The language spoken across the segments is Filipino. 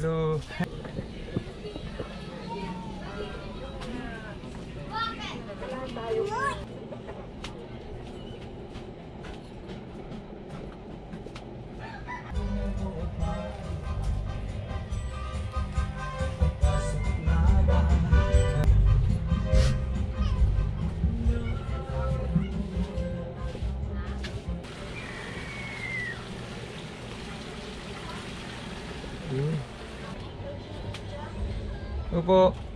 Hello. 수고하셨고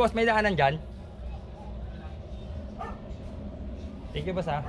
Boss, may daanan dyan? Thank you, boss ah.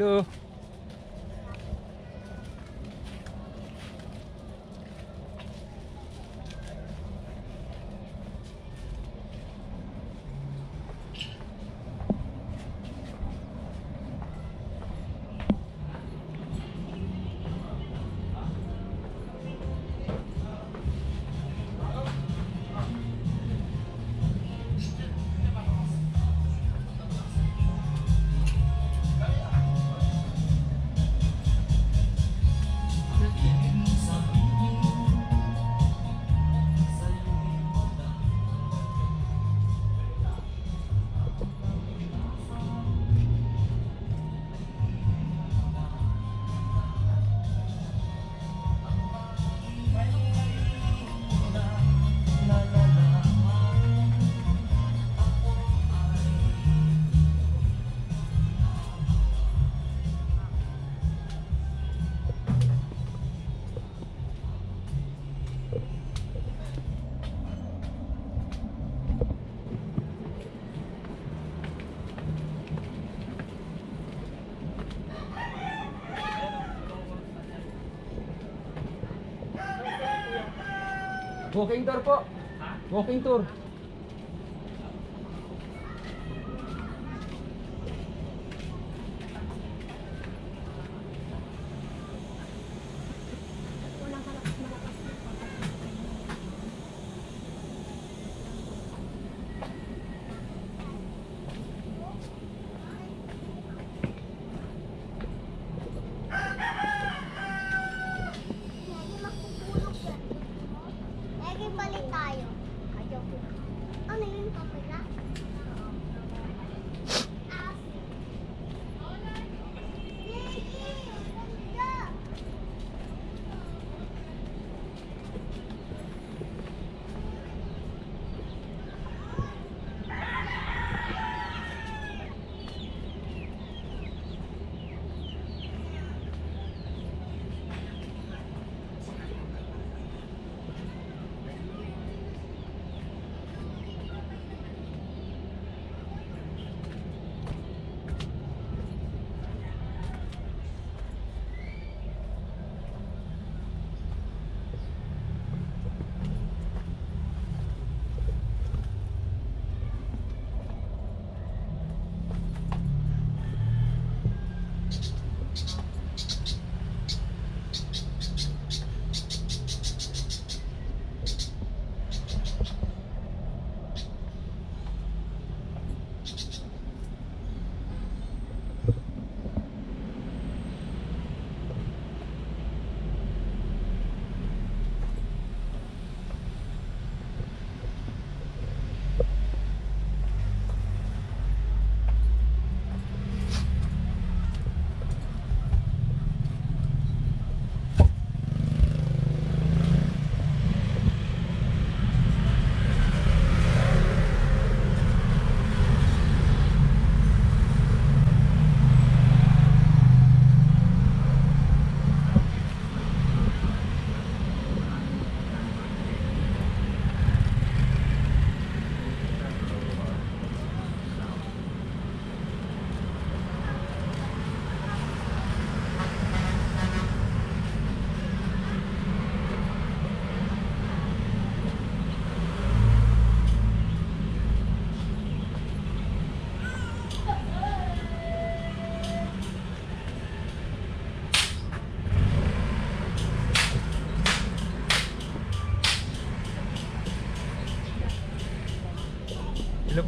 Hello. Walking tour po. Walking tour.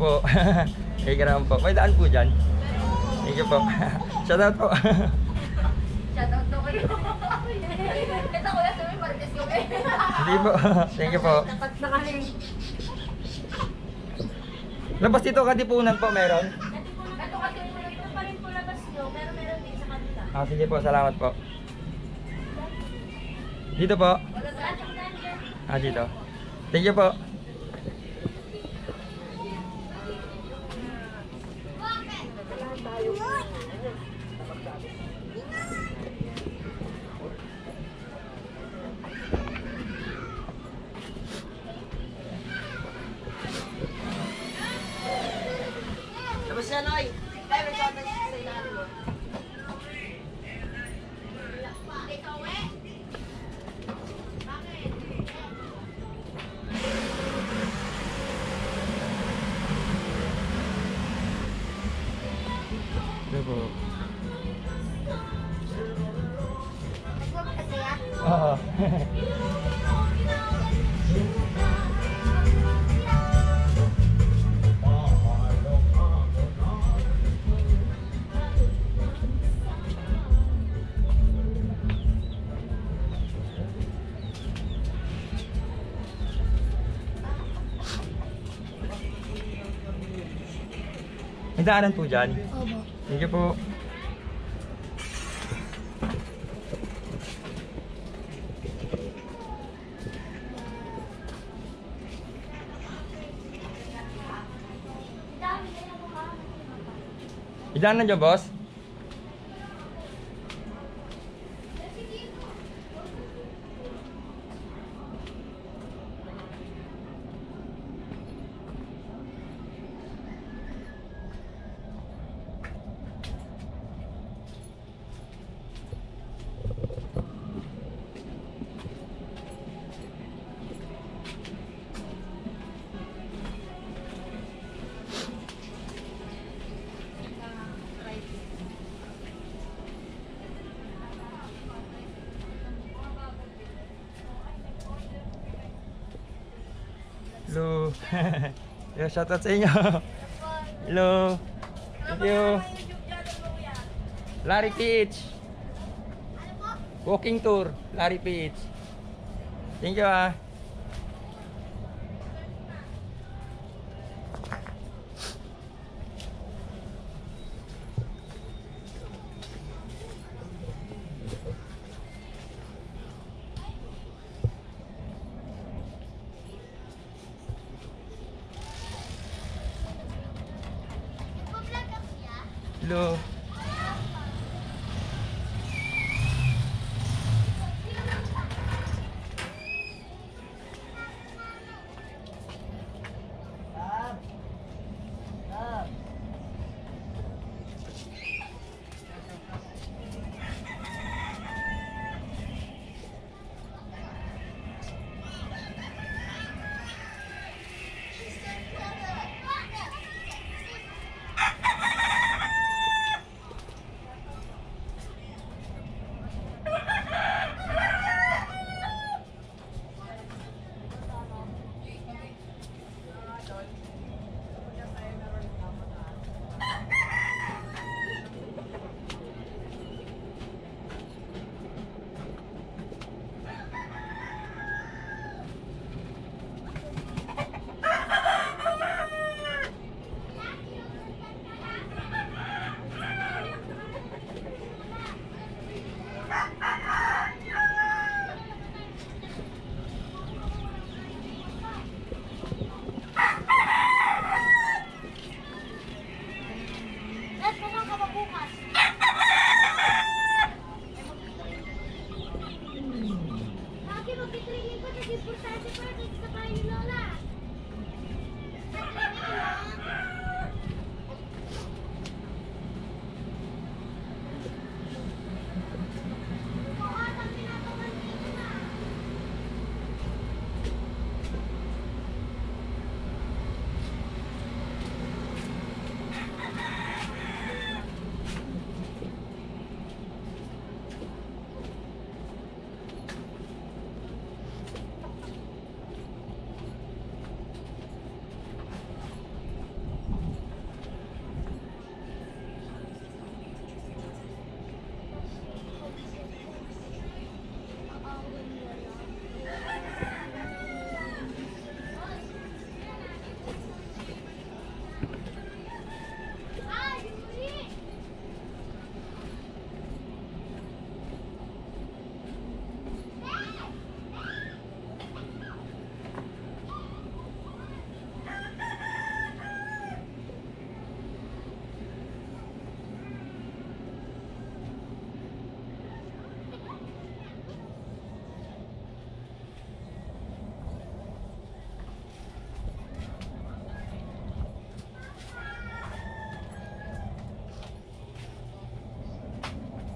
Po. Hey, naman po. May daan po dyan. Thank you po. Shoutout po. Shoutout to kayo. Ito kuya, sabi Martes ko kayo. Hindi po. Thank you po. Dapat na kami. Labas dito katipunan po meron. Ito kasi ito pa rin po labas nyo, pero meron din sa kanila. Ah, sige po. Salamat po. Dito po. Ah, dito. Thank you po. night. May daanan po dyan. Obo. Thank you po. Idaanan dyan, boss? Shoutout sa inyo. Hello. Thank you. Larry Peach. Walking tour. Larry Peach. Thank you ah.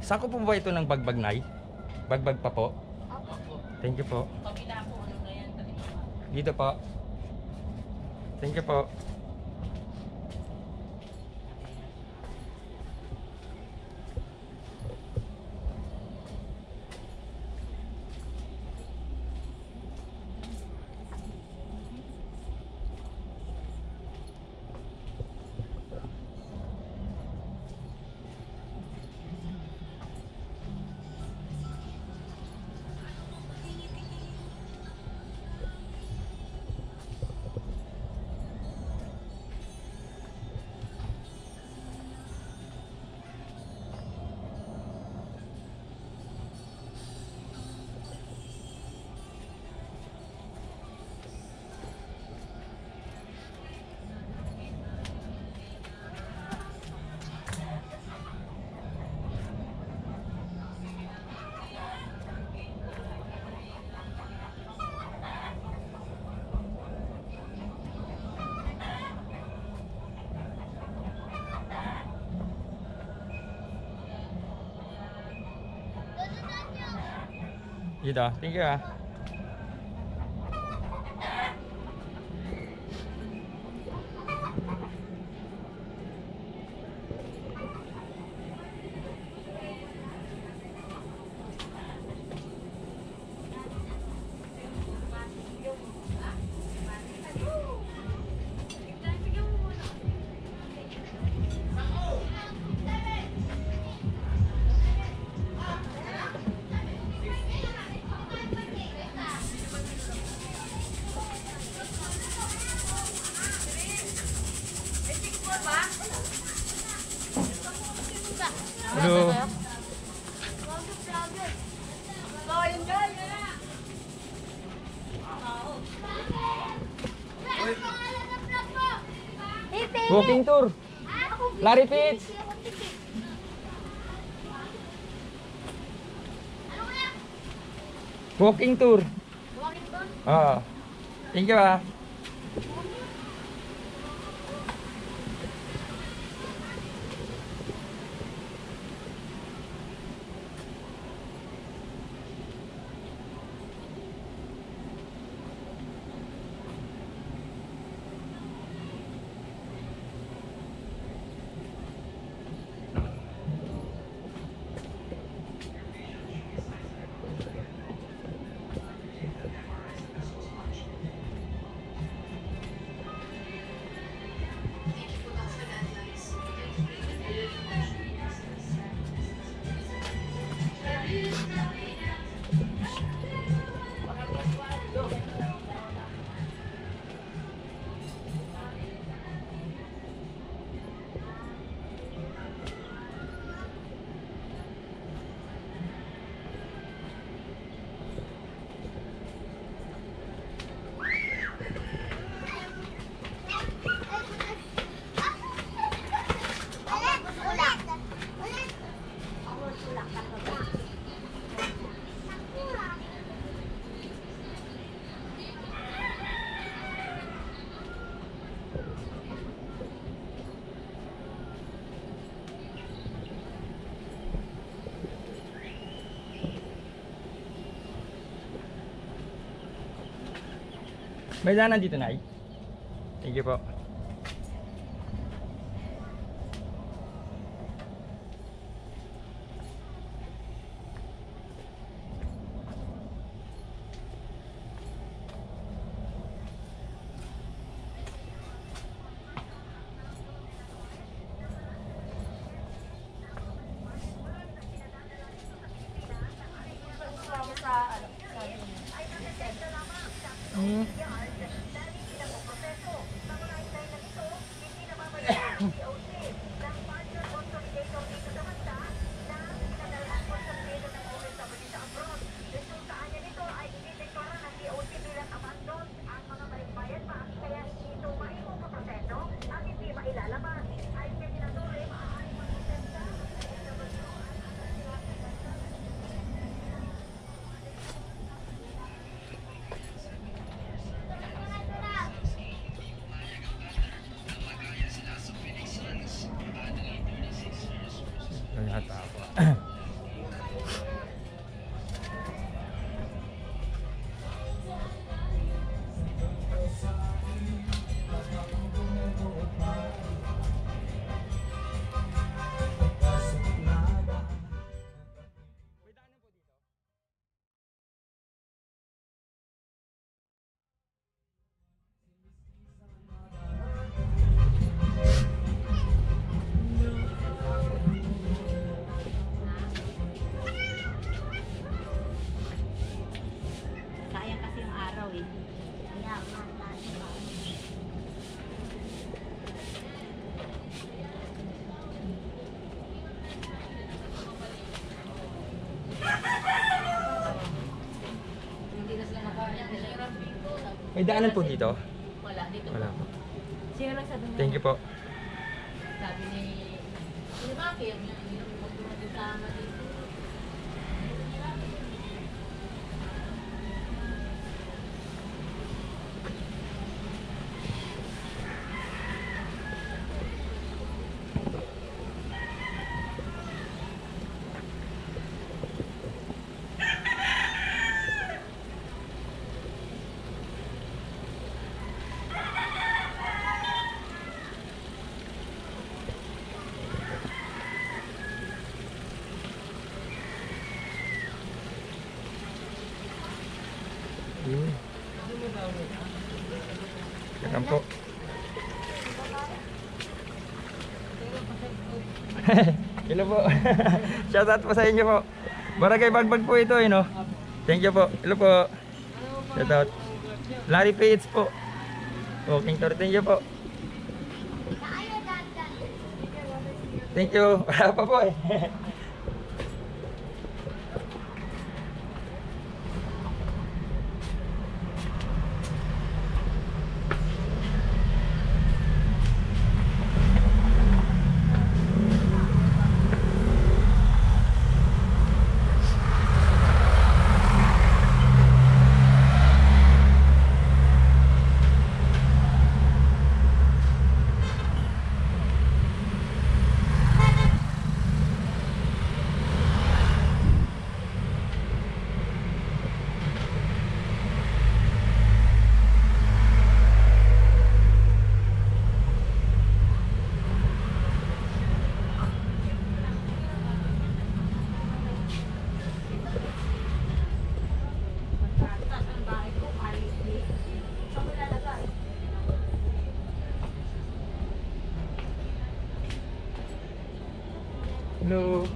Saan ko po ba ito ng bagbag nay? Bagbag pa po? Thank you po. Dito po. Thank you po. Dito. Thank you ah. Walking tour. Larry Pitts. Walking tour. Ah. Thank you ah. May daanan dito, Nay. Thank you po. May daanan po dito? Wala, dito. Wala po. Sino lang sabi mo? Thank you po. Sabi ni... Sino ba? Kaya yung magkakama dito. Yun. Yan po. Hello po. Shoutout po sa inyo po. Barangay Bagbag po ito eh no. Thank you po. Hello po. Shoutout. Larry Page po. Walking tour. Thank you po. Thank you. Wala pa po eh. Hello.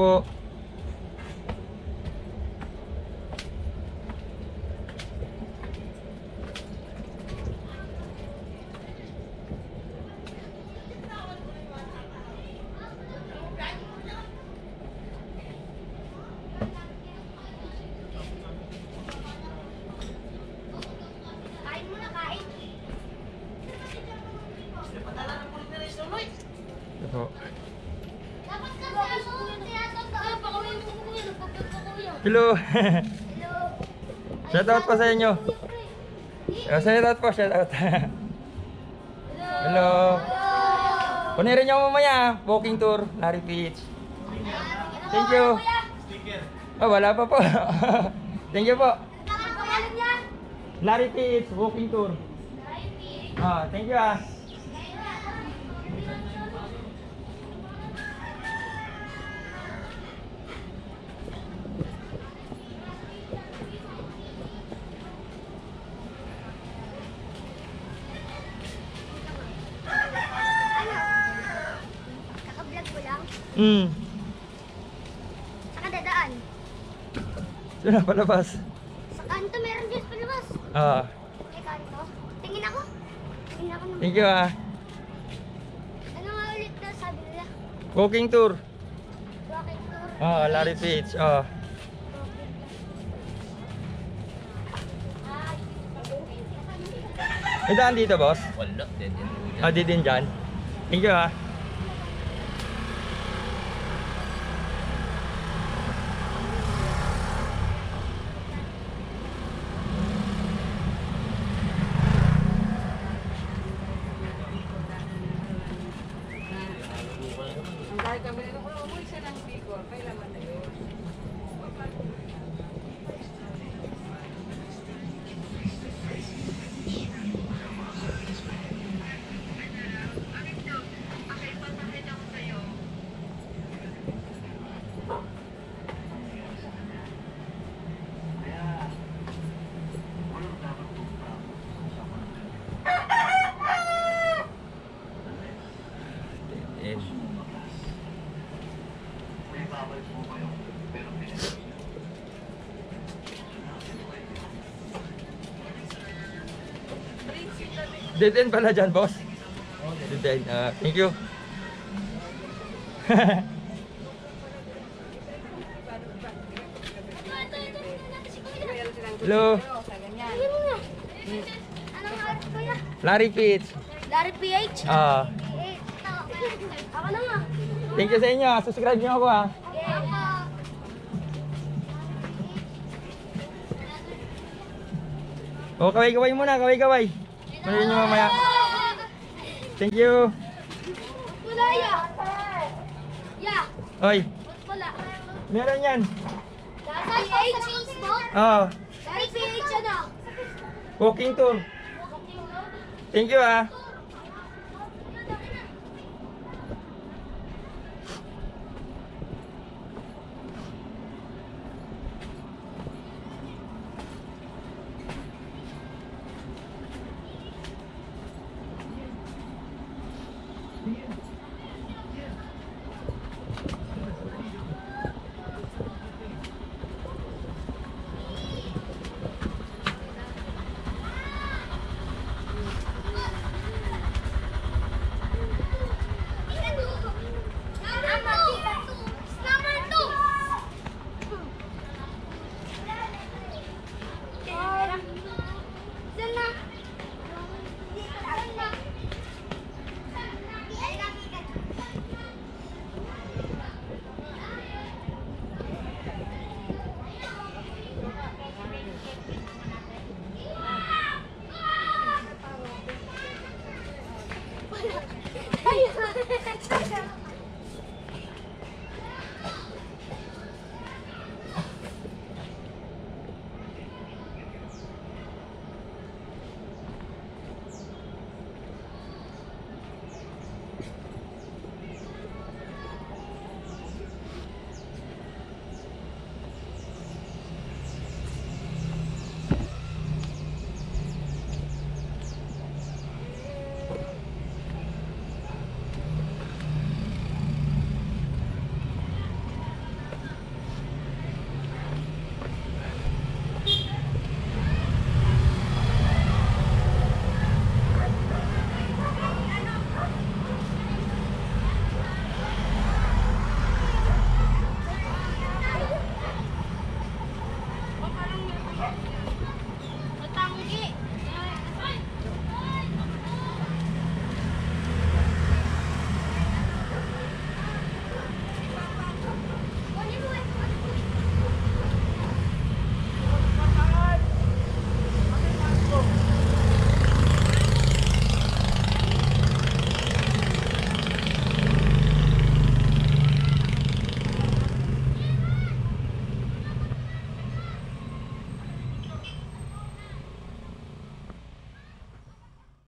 Opo. Kain muna, kain. Opo. Dapat kasi ano, yung tinatandaan pa kami yung kukuya, Hello. Hello. Shoutout po sa inyo. Uh, shoutout po, shoutout. Hello. Kunin niyo mamaya, walking tour, Larry Beach. Thank you. Oh, wala pa po. Thank you po. Larry Beach, walking tour. Ah, thank you ah. Hmm. Saka dadaan. Doon na palabas. Sa kanto meron dyan sa palabas. Ah, May kanto. Tingin ako. Tingin ako naman. thank you ah. Ano nga ulit na sabi nila? Walking tour. Rocket tour. Ah, Larry Beach. Ah. May daan dito, boss? Wala, dead end. Ah, di din dyan. Thank you ah. Dead end pala dyan, boss. Dead end. Ah, thank you. Hello. Larry Pitts. Larry PH? Ah, ako. Na nga. thank you sa inyo. Subscribe niyo ako ah. O, Oh, kaway-kaway muna, kaway-kaway. Kunin niyo mamaya. Thank you. Wala ya. Ya. Oy, Wala. meron yan. Larry PH? Oh, Larry PH ano? walking tour. Thank you ah.